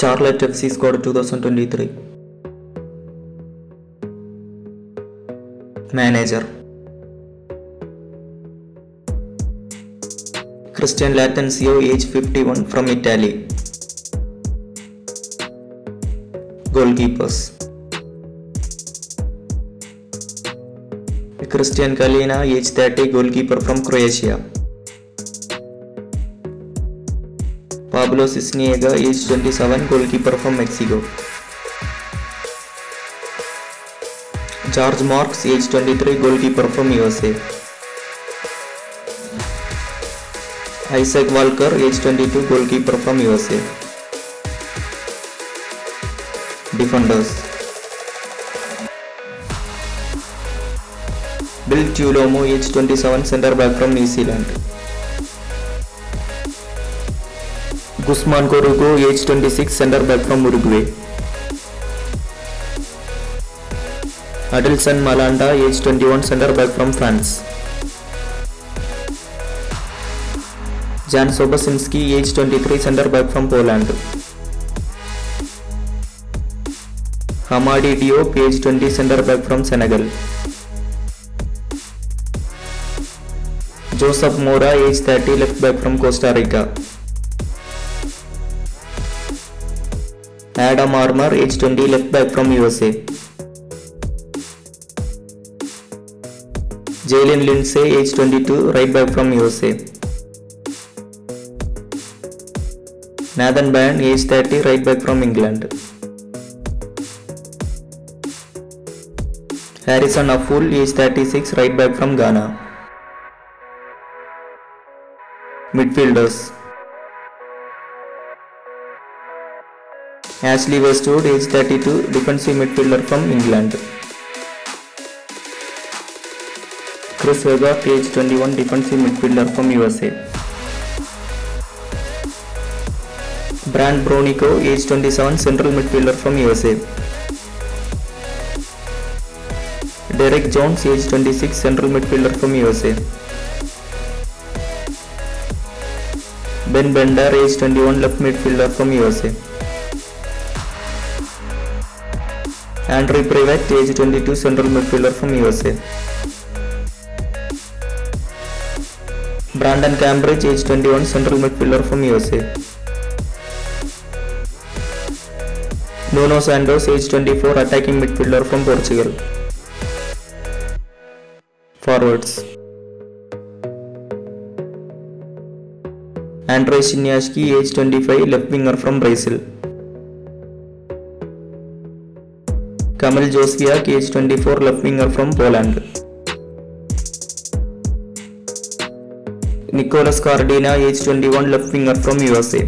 Charlotte FC scored 2023. Manager Christian Latencio, age 51, from Italy. Goalkeepers Christian Kalina, age 30, goalkeeper from Croatia. Pablo Cisniega, age 27, goalkeeper from Mexico. George Marks, age 23, goalkeeper from USA. Isaac Walker, age 22, goalkeeper from USA. Defenders Bill Tulomo, age 27, center back from New Zealand. Guzman Corugo, age 26, centre back from Uruguay. Adelson Malanda, age 21, centre back from France. Jan Sobosinski, age 23, centre back from Poland. Hamadi Diop, age 20, centre back from Senegal. Joseph Mora, age 30, left back from Costa Rica. Adam Armour, age 20, left back from USA. Jalen Lindsay, age 22, right back from USA. Nathan Ban, age 30, right back from England. Harrison Aful, age 36, right back from Ghana. Midfielders Ashley Westwood, age 32, defensive midfielder from England. Chris Webber, age 21, defensive midfielder from USA. Brand Bronico, age 27, central midfielder from USA. Derek Jones, age 26, central midfielder from USA. Ben Bender, age 21, left midfielder from USA. Andrew Privat, age 22, central midfielder from USA. Brandon Cambridge, age 21, central midfielder from USA. Nuno Santos, age 24, attacking midfielder from Portugal. Forwards Andrei Shinyashki, age 25, left winger from Brazil. Kamil Josiah, age 24, left winger from Poland. Nicolas Cardina, age 21, left winger from USA.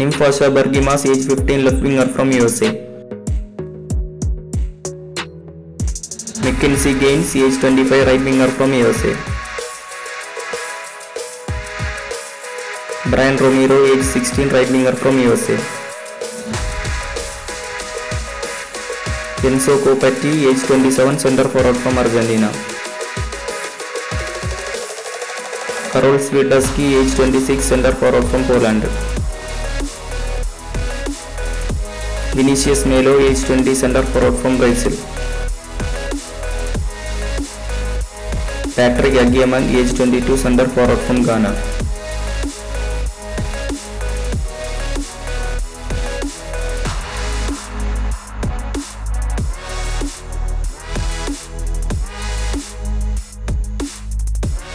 Nimfasha Bergimas, age 15, left winger from USA. Mackenzie Gaines, age 25, right winger from USA. Brian Romero, age 16, right winger from USA. Enzo Copetti, age 27, centre forward from Argentina. Karol Swiderski, age 26, center forward from Poland. Vinicius Melo, age 20, center forward from Brazil. Patrick Agyemang, age 22, center forward from Ghana.